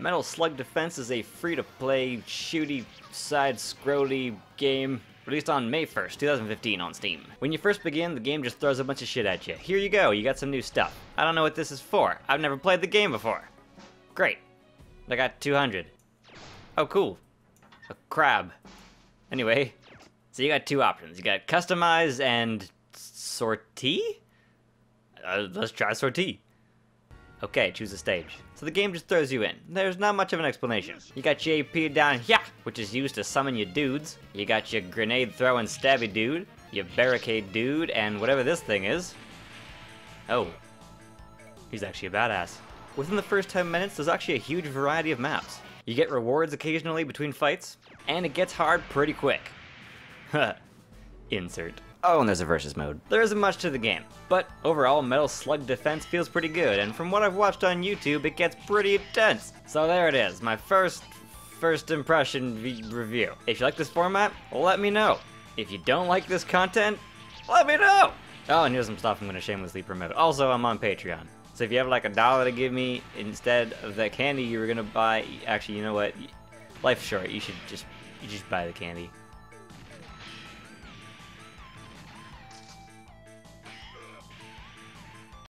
Metal Slug Defense is a free-to-play, shooty, side-scrolly game released on May 1st, 2015 on Steam. When you first begin, the game just throws a bunch of shit at you. Here you go, you got some new stuff. I don't know what this is for. I've never played the game before. Great. I got 200. Oh, cool. A crab. Anyway, so you got two options. You got customize and sortie? Uh, let's try sortie. Okay, choose a stage. So the game just throws you in. There's not much of an explanation. You got your AP down here, which is used to summon your dudes. You got your grenade throwing stabby dude, your barricade dude, and whatever this thing is. Oh. He's actually a badass. Within the first 10 minutes, there's actually a huge variety of maps. You get rewards occasionally between fights, and it gets hard pretty quick. Insert. Oh, and there's a versus mode. There isn't much to the game, but overall, Metal Slug Defense feels pretty good, and from what I've watched on YouTube, it gets pretty intense. So there it is, my first first impression review. If you like this format, let me know. If you don't like this content, let me know! Oh, and here's some stuff I'm gonna shamelessly promote. Also, I'm on Patreon. So if you have like a dollar to give me instead of that candy you were gonna buy, actually, you know what? Life's short. You should just you just buy the candy.